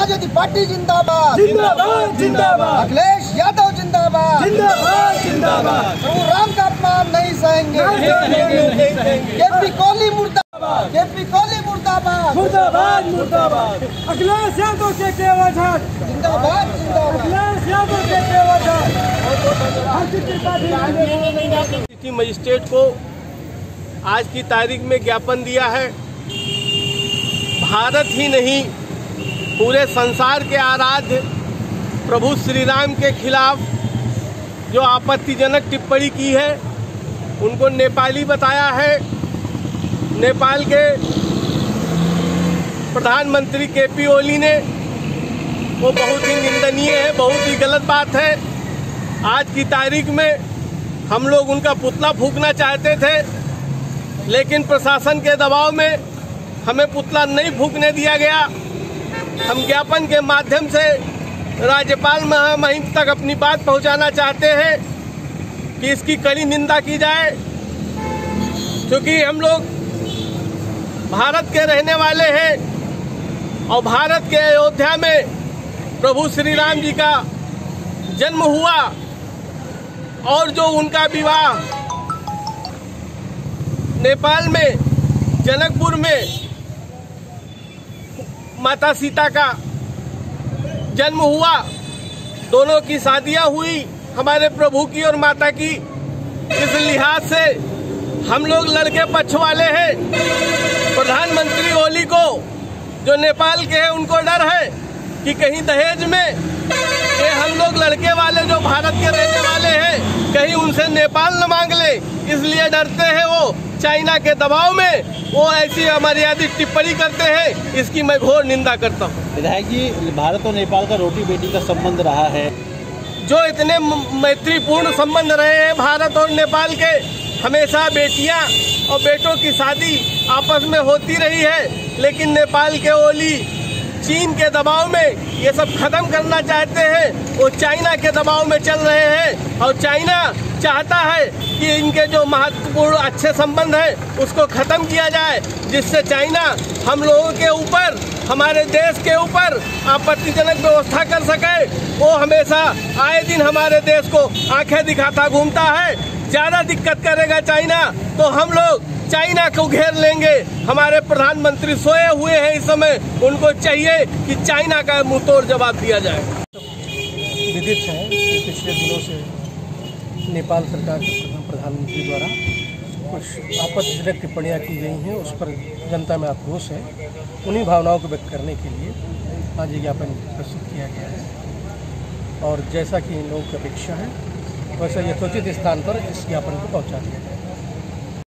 Samajwadi party जिंदाबाद। जिंदाबाद जिंदाबाद। अखिलेश यादव जिंदाबाद। जिंदाबाद जिंदाबाद। प्रभु राम का अपमान नहीं सहेंगे। केपी कोहली मुर्दाबाद। केपी कोहली मुर्दाबाद। मुर्दाबाद मुर्दाबाद। अखिलेश यादव के केवल जिंदाबाद जिंदाबाद। अखिलेश यादव के केवल सिटी मजिस्ट्रेट को आज की तारीख में ज्ञापन दिया है। भारत ही नहीं पूरे संसार के आराध्य प्रभु श्री राम के खिलाफ जो आपत्तिजनक टिप्पणी की है, उनको नेपाली बताया है। नेपाल के प्रधानमंत्री के पी ओली ने, वो बहुत ही निंदनीय है, बहुत ही गलत बात है। आज की तारीख में हम लोग उनका पुतला फूकना चाहते थे, लेकिन प्रशासन के दबाव में हमें पुतला नहीं फूकने दिया गया। हम ज्ञापन के माध्यम से राज्यपाल महामहिम तक अपनी बात पहुंचाना चाहते हैं कि इसकी कड़ी निंदा की जाए, क्योंकि हम लोग भारत के रहने वाले हैं और भारत के अयोध्या में प्रभु श्री राम जी का जन्म हुआ और जो उनका विवाह नेपाल में जनकपुर में माता सीता का जन्म हुआ, दोनों की शादियाँ हुई, हमारे प्रभु की और माता की। इस लिहाज से हम लोग लड़के पक्ष वाले हैं। प्रधानमंत्री ओली को, जो नेपाल के हैं, उनको डर है कि कहीं दहेज में ये हम लोग लड़के वाले जो भारत के रहने वाले हैं, कहीं उनसे नेपाल न मांग ले। इसलिए डरते हैं वो, चाइना के दबाव में। वो ऐसी अमर्यादित टिप्पणी करते हैं इसकी मैं घोर निंदा करता हूँ। विधायक जी भारत और नेपाल का रोटी बेटी का संबंध रहा है। जो इतने मैत्रीपूर्ण संबंध रहे हैं भारत और नेपाल के हमेशा बेटियाँ और बेटों की शादी आपस में होती रही है लेकिन नेपाल के ओली चीन के दबाव में ये सब खत्म करना चाहते हैं वो चाइना के दबाव में चल रहे हैं और चाइना चाहता है कि इनके जो महत्वपूर्ण अच्छे संबंध हैं, उसको खत्म किया जाए, जिससे चाइना हम लोगों के ऊपर, हमारे देश के ऊपर आपत्तिजनक व्यवस्था कर सके। वो हमेशा आए दिन हमारे देश को आँखें दिखाता, घूमता है। ज़्यादा दिक्कत करेगा चाइना तो हम लोग चाइना को घेर लेंगे। हमारे प्रधानमंत्री सोए हुए हैं इस समय, उनको चाहिए कि चाइना का मुँह जवाब दिया जाए। विदित है, पिछले दिनों से नेपाल सरकार के प्रधानमंत्री द्वारा कुछ आपत्तिजनक टिप्पणियाँ की गई हैं, उस पर जनता में आक्रोश है। उन्हीं भावनाओं को व्यक्त करने के लिए आज ये ज्ञापन प्रस्तुत किया गया है। और जैसा कि इन लोगों की अपेक्षा है, वैसा यथोचित स्थान पर इस ज्ञापन को पहुँचा दिया जाए